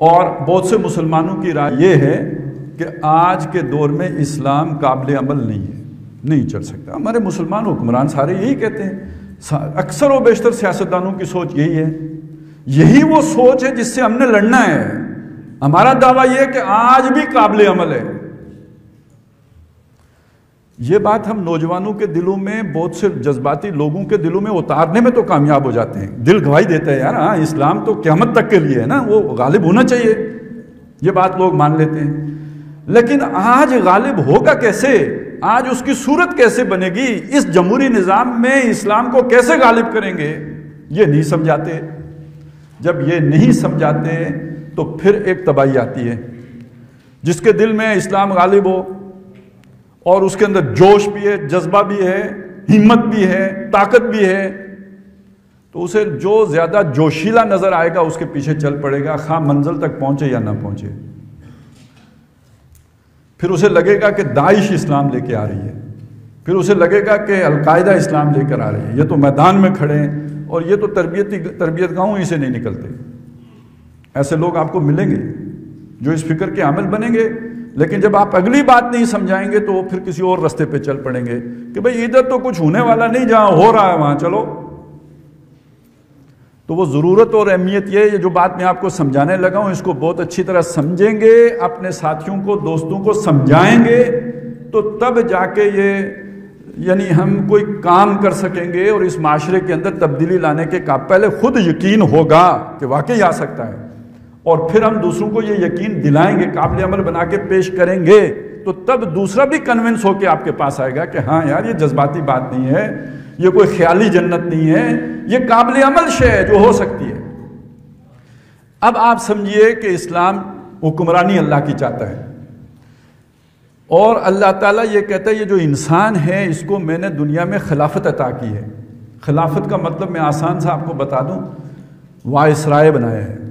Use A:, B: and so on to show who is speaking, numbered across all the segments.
A: और बहुत से मुसलमानों की राय ये है कि आज के दौर में इस्लाम काबिल अमल नहीं है, नहीं चल सकता। हमारे मुसलमान हुक्मरान सारे यही कहते हैं। अक्सर व बेशतर सियासतदानों की सोच यही है। यही वो सोच है जिससे हमने लड़ना है। हमारा दावा यह है कि आज भी काबिल अमल है। ये बात हम नौजवानों के दिलों में, बहुत से जज्बाती लोगों के दिलों में उतारने में तो कामयाब हो जाते हैं। दिल गवाही देते हैं, यार हाँ इस्लाम तो क्यामत तक के लिए है ना, वो गालिब होना चाहिए। ये बात लोग मान लेते हैं। लेकिन आज गालिब होगा कैसे? आज उसकी सूरत कैसे बनेगी? इस जमहूरी निज़ाम में इस्लाम को कैसे गालिब करेंगे? ये नहीं समझाते। जब ये नहीं समझाते तो फिर एक तबाही आती है, जिसके दिल में इस्लाम गालिब हो। और उसके अंदर जोश भी है, जज्बा भी है, हिम्मत भी है, ताकत भी है तो उसे जो ज़्यादा जोशीला नज़र आएगा, उसके पीछे चल पड़ेगा, खा मंजिल तक पहुँचे या ना पहुँचे। फिर उसे लगेगा कि दाइश इस्लाम लेके आ रही है। फिर उसे लगेगा कि अलकायदा इस्लाम लेकर आ रही है। ये तो मैदान में खड़े हैं, और ये तो तरबियती, तरबियत गाँव ही से नहीं निकलते। ऐसे लोग आपको मिलेंगे, जो इस फ़िक्र के आमिल बनेंगे लेकिन जब आप अगली बात नहीं समझाएँगे तो फिर किसी और रास्ते पे चल पड़ेंगे कि भाई इधर तो कुछ होने वाला नहीं, जहाँ हो रहा है वहाँ चलो। तो वो ज़रूरत और अहमियत ये जो बात मैं आपको समझाने लगा हूँ, इसको बहुत अच्छी तरह समझेंगे, अपने साथियों को, दोस्तों को समझाएँगे तो तब जाके ये, यानी हम कोई काम कर सकेंगे और इस माशरे के अंदर तब्दीली लाने के का पहले खुद यकीन होगा कि वाकई आ सकता है। और फिर हम दूसरों को ये यकीन दिलाएँगे, काबिल अमल बना के पेश करेंगे तो तब दूसरा भी कन्विंस होकर आपके पास आएगा कि हाँ यार, ये जज्बाती बात नहीं है, ये कोई ख्याली जन्नत नहीं है, ये काबिल अमल शे है जो हो सकती है। अब आप समझिए कि इस्लाम हुक्मरानी अल्लाह की चाहता है। और अल्लाह ताला ये कहता है, ये जो इंसान है, इसको मैंने दुनिया में खिलाफत अता की है। खिलाफत का मतलब मैं आसान सा आपको बता दूँ वायसराय बनाया है।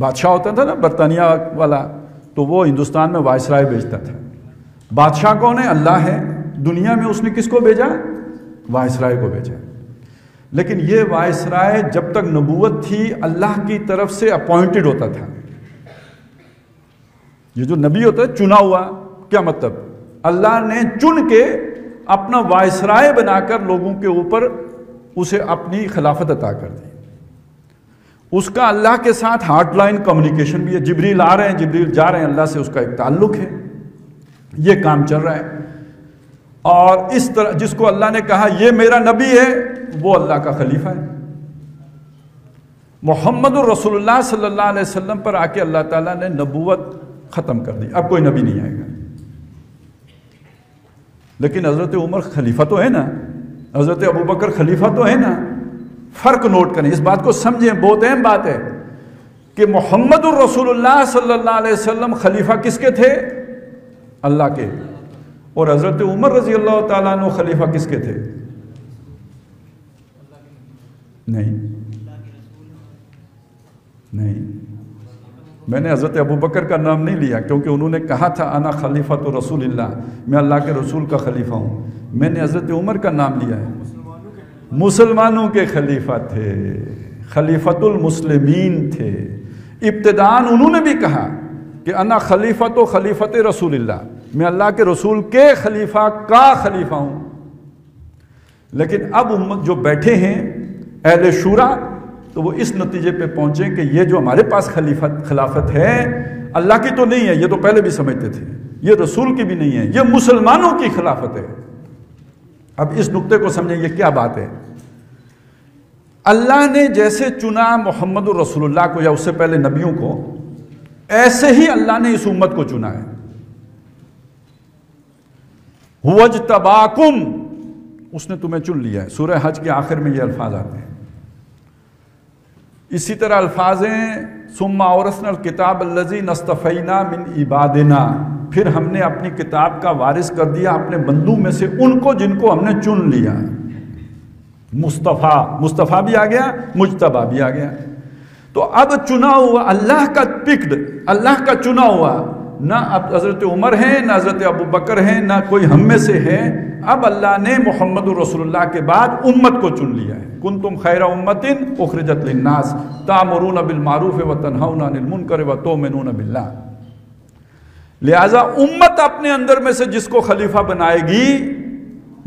A: बादशाह होता था ना, बरतानिया वाला तो वो हिंदुस्तान में वायसराय भेजता था। बादशाह कौन है? अल्लाह है। दुनिया में उसने किसको भेजा? वायसराय को भेजा। लेकिन ये वायसराय जब तक नबूवत थी, अल्लाह की तरफ़ से अपॉइंटेड होता था। ये जो नबी होता है, चुना हुआ, क्या मतलब? अल्लाह ने चुन के अपना वायसराय बनाकर लोगों के ऊपर उसे अपनी खिलाफत अता कर दी। उसका अल्लाह के साथ हार्ट लाइन कम्युनिकेशन भी है। जबरील आ रहे हैं, जबरील जा रहे हैं, अल्लाह से उसका एक ताल्लुक है। ये काम चल रहा है। और इस तरह, जिसको अल्लाह ने कहा, ये मेरा नबी है, वो अल्लाह का खलीफा है। मोहम्मद रसोल्ला अलैहि वसल्लम पर आके अल्लाह ताला ने नबूवत ख़त्म कर दी। अब कोई नबी नहीं आएगा। लेकिन हज़रत उमर खलीफा तो है ना? हज़रत अबू बकर खलीफा तो है ना? फ़र्क नोट करें। इस बात को समझें, बहुत अहम बात है कि मोहम्मद रसूलुल्लाह सल्लल्लाहु अलैहि वसल्लम खलीफा किसके थे? अल्लाह के। और हज़रत उमर रज़ी अल्लाह तु खलीफा किसके थे? नहीं। नहीं। मैंने हज़रत अबू बकर का नाम नहीं लिया, क्योंकि उन्होंने कहा था, अना खलीफा तो रसूल मैं अल्लाह के रसूल का खलीफा हूँ। मैंने हज़रत उमर का नाम लिया है। मुसलमानों के खलीफा थे, खलीफतुल मुस्लिमीन थे। इब्तदान उन्होंने भी कहा कि अना खलीफा तो खलीफत रसूल मैं अल्लाह के रसूल के खलीफा का खलीफा हूँ। लेकिन अब उम्मत जो बैठे हैं, अहल शूरा तो वो इस नतीजे पे पहुँचे कि ये जो हमारे पास खलीफत, खिलाफत है, अल्लाह की तो नहीं है, ये तो पहले भी समझते थे। ये रसूल की भी नहीं है, ये मुसलमानों की खिलाफत है। अब इस नुक्ते को समझें ये क्या बात है? अल्लाह ने जैसे चुना मोहम्मद रसूलुल्लाह को या उससे पहले नबियों को, ऐसे ही अल्लाह ने इस उम्मत को चुना है। हुवज तबाकुम उसने तुम्हें चुन लिया है। सूरह हज के आखिर में ये अल्फाज आते हैं। इसी तरह अल्फाज, सुम्मा औरसन किताब अल्लजी नस्तफ़ीना मिन इबादना। फिर हमने अपनी किताब का वारिस कर दिया, अपने बंदू में से उनको जिनको हमने चुन लिया। मुस्तफ़ा मुस्तफ़ा भी आ गया, मुजतबा भी आ गया। तो अब चुना हुआ अल्लाह का पिक्ड, अल्लाह का चुना हुआ, ना अब हज़रत उमर हैं, ना हज़रत अबू बकर हैं, ना कोई हम में से है, अब अल्लाह ने मोहम्मद रसोल्ला के बाद उम्मत को चुन लिया है। कुन तुम खैर उम्मतिन उखरजत नास तामरून बिलमारूफ व तनहाउन कर व बिल्ला लिहाजा उम्मत अपने अंदर में से जिसको खलीफा बनाएगी,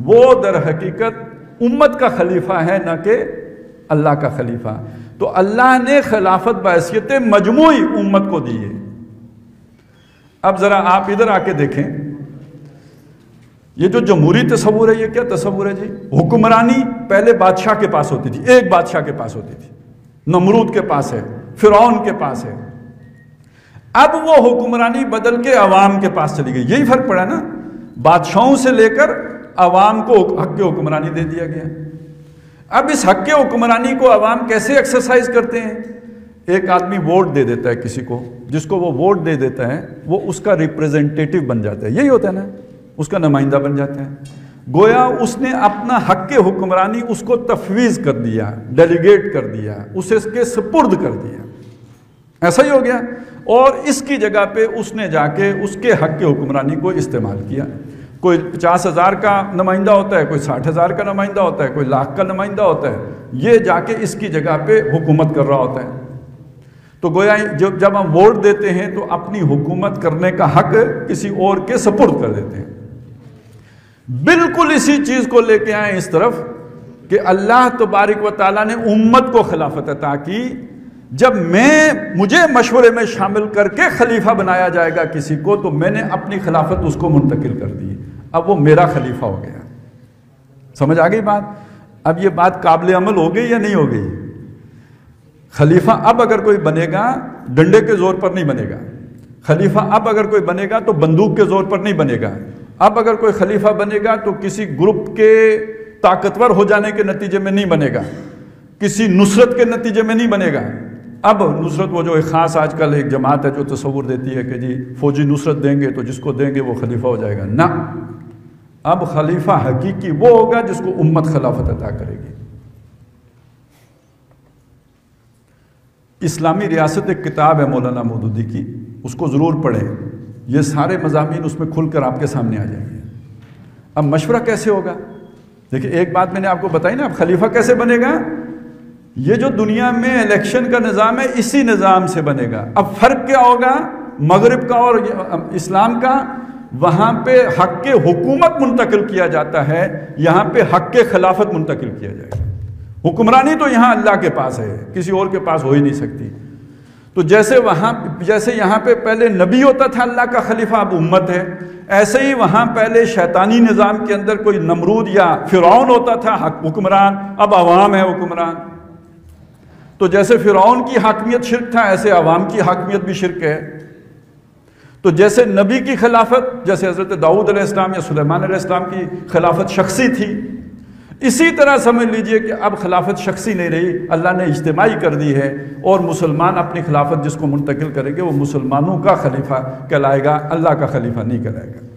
A: वो दर हकीकत उम्मत का खलीफा है, न कि अल्लाह का खलीफा। तो अल्लाह ने खिलाफत बैसियत मजमू उम्मत को दी है। अब ज़रा आप इधर आके देखें। ये जो जमहूरी तस्वूर है, ये क्या तस्वूर है जी? हुक्मरानी पहले बादशाह के पास होती थी, एक बादशाह के पास होती थी। नमरूद के पास है फिर के पास है। अब वो हुक्मरानी बदल के अवाम के पास चली गई। यही फ़र्क पड़ा ना। बादशाहों से लेकर अवाम को हक के हुक्मरानी दे दिया गया। अब इस हक के हुक्मरानी को अवाम कैसे एक्सरसाइज करते हैं? एक आदमी वोट दे देता है किसी को, जिसको वो वोट दे देता है, वो उसका रिप्रेजेंटेटिव बन जाता है। यही होता है ना। उसका नुमाइंदा बन जाता है। गोया उसने अपना हक के हुक्मरानी उसको तफवीज़ कर दिया डेलीगेट कर दिया, उसे इसके सपुर्द कर दिया। ऐसा ही हो गया। और इसकी जगह पे उसने जाके उसके हक के हुक्मरानी को इस्तेमाल किया। कोई पचास हज़ार का नुमाइंदा होता है, कोई साठ हज़ार का नुमाइंदा होता है, कोई लाख का नुमाइंदा होता है, ये जाके इसकी जगह पे हुकूमत कर रहा होता है। तो गोया जब जब हम वोट देते हैं तो अपनी हुकूमत करने का हक किसी और के सपुर्द कर देते हैं। बिल्कुल इसी चीज़ को लेके आए इस तरफ़ कि अल्लाह तबारिक व ताली ने उम्मत को खिलाफत अता की जब मैं, मुझे मशवरे में शामिल करके खलीफा बनाया जाएगा किसी को तो मैंने अपनी खिलाफत उसको मुंतकिल कर दी। अब वो मेरा खलीफा हो गया। समझ आ गई बात? अब ये बात काबिल अमल हो गई या नहीं हो गई? खलीफा अब अगर कोई बनेगा, डंडे के ज़ोर पर नहीं बनेगा। खलीफा अब अगर कोई बनेगा तो बंदूक के ज़ोर पर नहीं बनेगा। अब अगर कोई खलीफा बनेगा तो किसी ग्रुप के ताकतवर हो जाने के नतीजे में नहीं बनेगा। किसी नुसरत के नतीजे में नहीं बनेगा। अब नुसरत वो जो एक ख़ास आजकल एक जमात है जो तस्वूर देती है कि जी, फौजी नुसरत देंगे तो जिसको देंगे वो खलीफा हो जाएगा। ना। अब खलीफा हकीकी वो होगा जिसको उम्मत खिलाफत अदा करेगी। इस्लामी रियासत एक किताब है मौलाना मौदूदी की, उसको ज़रूर पढ़ें। ये सारे मजामी उसमें खुलकर आपके सामने आ जाएँगे। अब मशवरा कैसे होगा? देखिए, एक बात मैंने आपको बताई ना, अब खलीफा कैसे बनेगा? ये जो दुनिया में इलेक्शन का निज़ाम है, इसी निज़ाम से बनेगा। अब फ़र्क क्या होगा? मगरब का और इस्लाम का, वहाँ पे हक के हुकूमत मुंतकिल किया जाता है, यहाँ पे हक के खिलाफत मुंतकिल किया जाएगा। हुक्मरानी तो यहाँ अल्लाह के पास है, किसी और के पास हो ही नहीं सकती। तो जैसे वहाँ, जैसे यहाँ पे पहले नबी होता था, अल्लाह का खलीफा अब उम्मत है, ऐसे ही वहाँ पहले शैतानी निज़ाम के अंदर कोई नमरूद या फिर होता था, हक, हुक्मरान, अब आवाम है हुक्मरान। तो जैसे फिर की हाकमियत शिरक था, ऐसे अवाम की हाकमियत भी शिरक है। तो जैसे नबी की खिलाफत, जैसे हज़रत दाऊद अलैहिस्सलाम या सुलेमान अलैहिस्सलाम की खिलाफत शख्सी थी, इसी तरह समझ लीजिए कि अब खिलाफत शख्सी नहीं रही, अल्लाह ने इज्तमाही कर दी है और मुसलमान अपनी खिलाफत जिसको मुंतकिल करेंगे, वो मुसलमानों का खलीफा कहलाएगा, अल्लाह का खलीफा नहीं कहलाएगा।